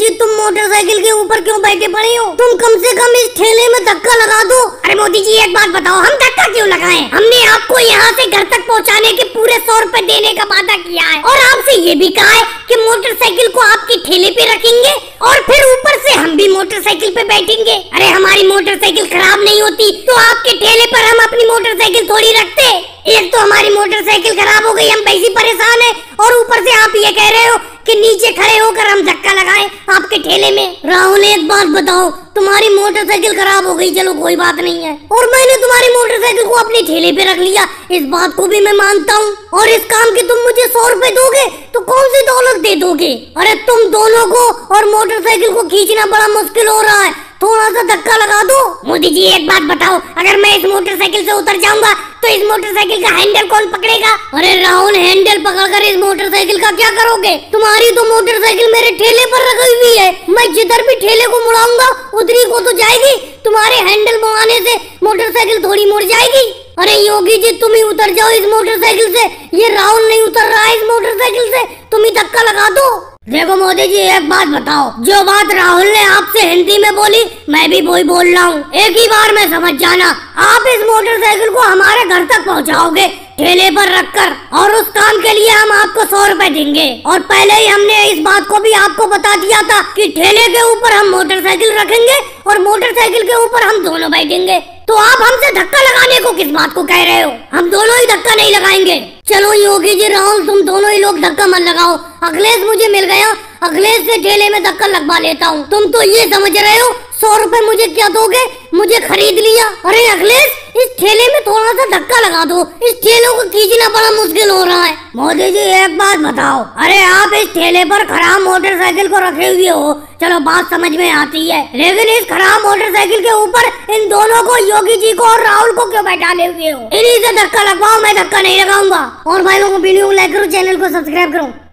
जी, तुम मोटरसाइकिल के ऊपर क्यों बैठे पड़े हो? तुम कम से कम इस ठेले में धक्का लगा दो। अरे मोदी जी, एक बात बताओ, हम धक्का क्यों लगाएँ? हमने आपको यहाँ से घर तक पहुँचाने के पूरे सौ रूपए देने का वादा किया है। और आपसे ये भी कहा है कि मोटरसाइकिल को आपके ठेले पे रखेंगे और फिर ऊपर से हम भी मोटरसाइकिल पे बैठेंगे। अरे हमारी मोटरसाइकिल खराब नहीं होती तो आपके ठेले पर हम अपनी मोटरसाइकिल थोड़ी रखते। एक तो हमारी मोटरसाइकिल खराब हो गई, हम पैसे परेशान है। और ऊपर से आप ये कह रहे हो कि नीचे खड़े होकर हम धक्का लगाए आपके ठेले में। राहुल, एक बात बताओ, तुम्हारी मोटरसाइकिल खराब हो गई, चलो कोई बात नहीं है। और मैंने तुम्हारी मोटरसाइकिल को अपने ठेले पे रख लिया, इस बात को भी मैं मानता हूँ। और इस काम के तुम मुझे सौ रूपए दोगे तो कौन सी दौलत दे दोगे? अरे तुम दोनों को और मोटरसाइकिल को खींचना बड़ा मुश्किल हो रहा है। थोड़ा सा धक्का लगा दो। मोदी जी, एक बात बताओ, अगर मैं इस मोटरसाइकिल से उतर जाऊँगा तो इस मोटरसाइकिल का हैंडल कौन पकड़ेगा? अरे राहुल, हैंडल पकड़कर इस मोटरसाइकिल का क्या करोगे? तुम्हारी तो मोटरसाइकिल मेरे ठेले पर रखी हुई है। मैं जिधर भी ठेले को मुड़ाऊँगा, उधरी को तो जाएगी। तुम्हारे हैंडल मुड़ाने से मोटरसाइकिल थोड़ी मुड़ जाएगी। अरे योगी जी, तुम ही उतर जाओ इस मोटरसाइकिल से। ये राहुल नहीं उतर रहा है इस मोटरसाइकिल से। तुम ही धक्का लगा दो। देखो मोदी जी एक बात बताओ। जो बात राहुल ने आपसे हिंदी में बोली, मैं भी वही बोल रहा हूँ। एक ही बार में समझ जाना। आप इस मोटरसाइकिल को हमारे घर तक पहुँचाओगे। ठेले पर रखकर और उस काम के लिए हम आपको सौ रुपए देंगे। और पहले ही हमने इस बात को भी आपको बता दिया था कि ठेले के ऊपर हम मोटरसाइकिल रखेंगे और मोटरसाइकिल के ऊपर हम दोनों बैठेंगे। तो आप हमसे धक्का लगाने को किस बात को कह रहे हो? हम दोनों ही धक्का नहीं लगाएँगे। चलो योगी जी, राहुल, तुम दोनों ही लोग धक्का मत लगाओ। अखिलेश मुझे मिल गया। अखिलेश से ठेले में धक्का लगवा लेता हूँ। तुम तो ये समझ रहे हो, सौ रुपए मुझे क्या दोगे? मुझे खरीद लिया। अरे अखिलेश इस ठेले में थोड़ा सा धक्का लगा दो। इस ठेले को खींचना बड़ा मुश्किल हो रहा है। मोदी जी, एक बात बताओ। अरे, आप इस ठेले पर खराब मोटरसाइकिल को रखे हुए हो। चलो, बात समझ में आती है। लेकिन इस खराब मोटरसाइकिल के ऊपर इन दोनों को, योगी जी को और राहुल को क्यों बैठाले हुए हो? इन्हीं से धक्का लगवाओ, मैं धक्का नहीं लगाऊँगा। और लोगों को वीडियो लाइक करो, चैनल को सब्सक्राइब करो।